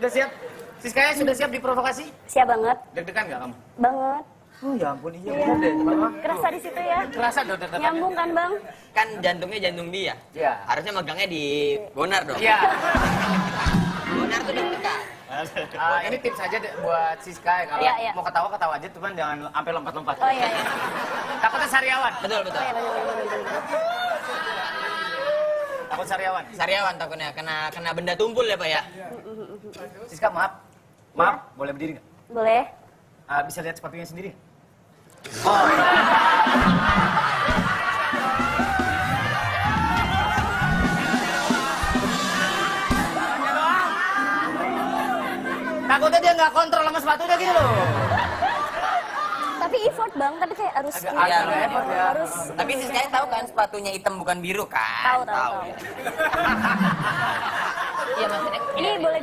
Sudah siap? Siskaya sudah siap diprovokasi? Siap banget, Deg-degan nggak kamu? banget. Oh ya ampun, iya Iya. bener deh. Kerasa di situ ya. Kerasa dong deg-degan. Nyambung kan bang? Kan jantungnya jantung dia. Iya. Harusnya megangnya di bonar dong. Iya. Bonar tuh deg-degan. Ah, ini tips aja deh buat Siska ya kalau Iya, iya. mau ketawa ketawa aja tuh kan jangan sampai lompat-lompat. Oh iya, iya. Takutnya sariawan. Betul, betul. Oh iya, bener, bener, bener. Takut sariawan. Sariawan takutnya kena kena benda tumpul ya, Pak ya. Siska maaf. Maaf, boleh berdiri nggak? Boleh? Ah, bisa lihat sepatunya sendiri? Takutnya dia nggak kontrol sama sepatunya gitu loh. Tapi effort bang, tapi kayak harus Agak- ini. agak effort ya. Harus Tapi sih saya tahu kan sepatunya hitam bukan biru kan? tahu tahu tahu. Iya maksudnya. Ini boleh